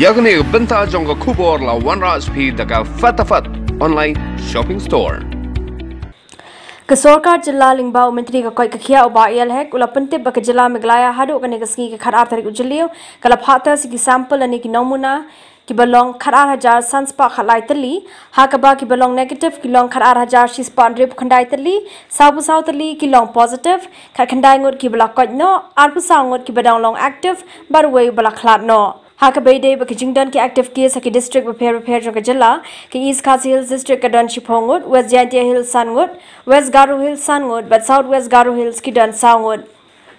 Yagni Binta Jonga Kubor La One Raj P Daga Fatafat Online Shopping Store. Kesorka Jilla Lingba Menteri ka koi kakhia oba yel hek ula pinte ba ka jilla meglaya hadu ka negaski ka khar arthari ujilio kala phata si ki sample ani ki nomuna ki belong khar ar hajar sans pa khalai tali ha ka ba ki belong negative ki long khar ar hajar si span rip khandai tali sabu sau tali ki long positive khar khandai ngot ki bla koi no ar pu sau ngot ki ba long active but way bla khlat no Hakabede Bakajingdon ki active case haki district repair repair jong jilla ki East Khasi Hills district don Chipongot West Jantia Hills Sangot West Garu Hills Sangot but South West Garu Hills ki don Sangot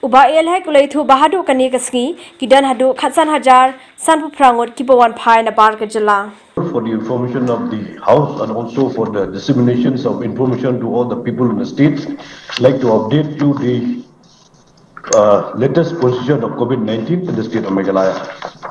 Uba el hai kulai thu bahadu kani kaski ki dan hadu khatsan hajar sanpu prangot ki bawan phai na bar ka jilla for the information of the house and also for the disseminations of information to all the people in the states like to update you the uh, latest position of COVID-19 in the state of Meghalaya.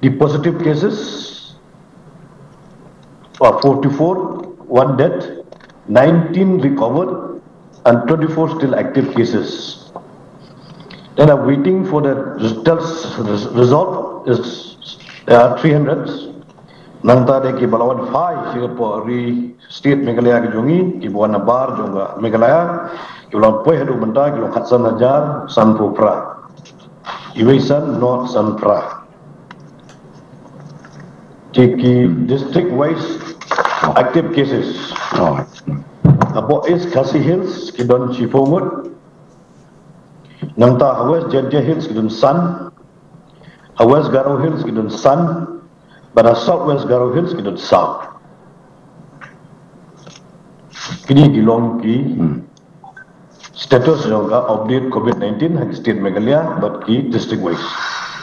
The positive cases are 44, one death, 19 recovered, and 24 still active cases. And are waiting for the results. Result is are 300. नंता दे कि बलावन फाइ सिंगापुरी state Meghalaya के जोंगी कि बोन बार जोंगा मेघालय कि बलावन पोय हेडु मंटा कि लो खतसन हजार सनपुप्रा not san सनप्रा Tiki district wise active cases. Abah is Kasi Hills, Kidon Chifungut, Nangta Hawes, Jadja Hills, Kidon Sun, Hawes Garo Hills, Kidon Sun, Bada Southwest Garo Hills, Kidon South. Kini gilong ki hmm. status yang update COVID-19 hak state Meghalaya, but ki district wise.